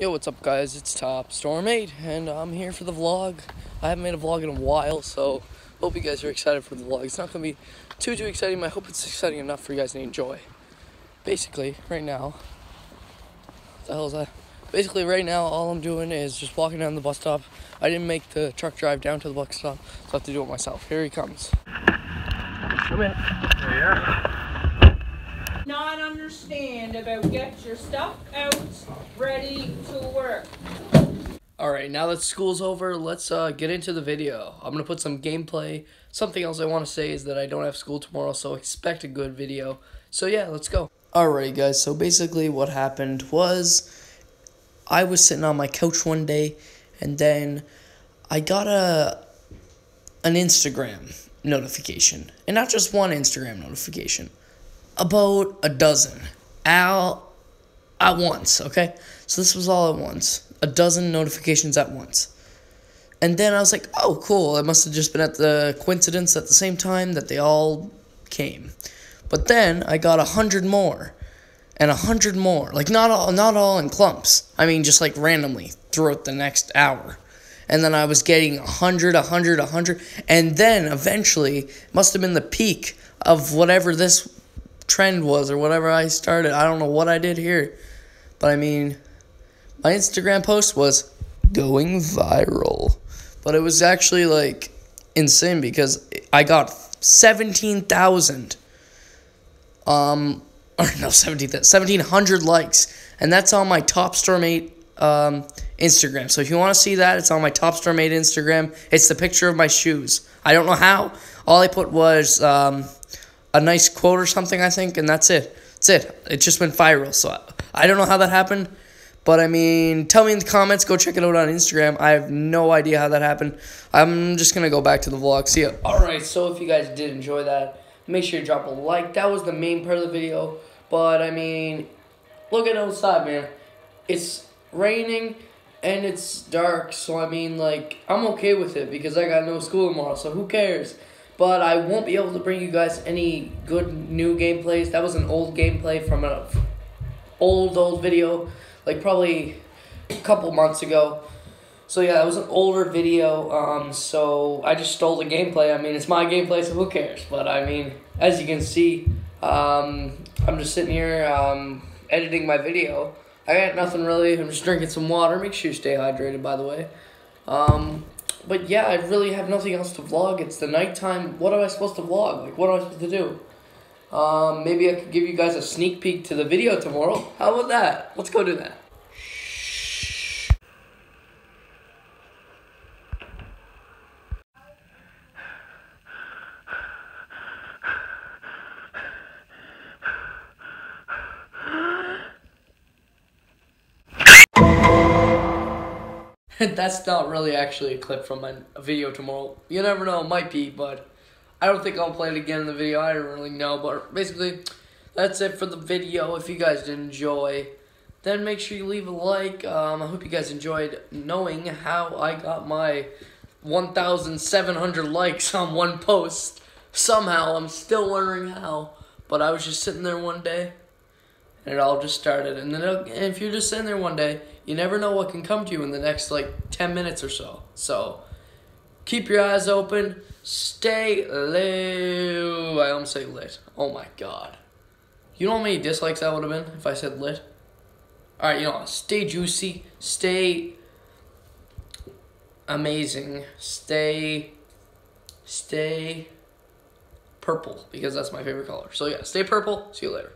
Yo, what's up, guys? It's Top Storm 8, and I'm here for the vlog. I haven't made a vlog in a while, so hope you guys are excited for the vlog. It's not going to be too, too exciting, but I hope it's exciting enough for you guys to enjoy. Basically, right now, what the hell is that? Basically, right now, all I'm doing is just walking down the bus stop. I didn't make the truck drive down to the bus stop, so I have to do it myself. Here he comes. Come in. Not understand about get your stuff out ready to work. All right, now that school's over, let's uh, get into the video. I'm gonna put some gameplay. Something else I want to say is that I don't have school tomorrow, so expect a good video. So yeah, let's go. Alright, guys. So basically, what happened was I was sitting on my couch one day, and then I got a an Instagram notification, and not just one Instagram notification, about a dozen at at once. Okay, so this was all at once, a dozen notifications at once. And then I was like, oh, cool. It must have just been at the coincidence at the same time that they all came. But then I got a hundred more and a hundred more. Like not all not all in clumps. I mean just like randomly throughout the next hour. And then I was getting a hundred, a hundred, a hundred, and then eventually must have been the peak of whatever this trend was or whatever I started. I don't know what I did here. But I mean my Instagram post was going viral. But it was actually like insane because I got 17,000 um or no 17 1700 likes and that's on my top storm 8 um instagram so if you want to see that it's on my top storm 8 instagram it's the picture of my shoes i don't know how all i put was um a nice quote or something i think and that's it that's it it just went viral so i, I don't know how that happened but I mean, tell me in the comments. Go check it out on Instagram. I have no idea how that happened. I'm just gonna go back to the vlog. See ya. All right. So if you guys did enjoy that, make sure you drop a like. That was the main part of the video. But I mean, look at outside, man. It's raining and it's dark. So I mean, like, I'm okay with it because I got no school tomorrow. So who cares? But I won't be able to bring you guys any good new gameplays. That was an old gameplay from an old old video like probably a couple months ago. So yeah, that was an older video. Um, so I just stole the gameplay. I mean, it's my gameplay, so who cares? But I mean, as you can see, um, I'm just sitting here um, editing my video. I got nothing really. I'm just drinking some water. Make sure you stay hydrated, by the way. Um, but yeah, I really have nothing else to vlog. It's the nighttime. What am I supposed to vlog? Like, what am I supposed to do? Um, maybe I could give you guys a sneak peek to the video tomorrow. How about that? Let's go do that. That's not really actually a clip from my video tomorrow. You never know, it might be, but I don't think I'll play it again in the video. I don't really know, but basically, that's it for the video. If you guys did enjoy, then make sure you leave a like. Um, I hope you guys enjoyed knowing how I got my 1,700 likes on one post. Somehow, I'm still wondering how, but I was just sitting there one day, and it all just started. And then, and if you're just sitting there one day, you never know what can come to you in the next like 10 minutes or so. So keep your eyes open. Stay lit. I almost say lit. Oh my god. You know how many dislikes that would have been if I said lit? Alright, you know, stay juicy. Stay amazing. Stay. Stay purple because that's my favorite color. So yeah, stay purple. See you later.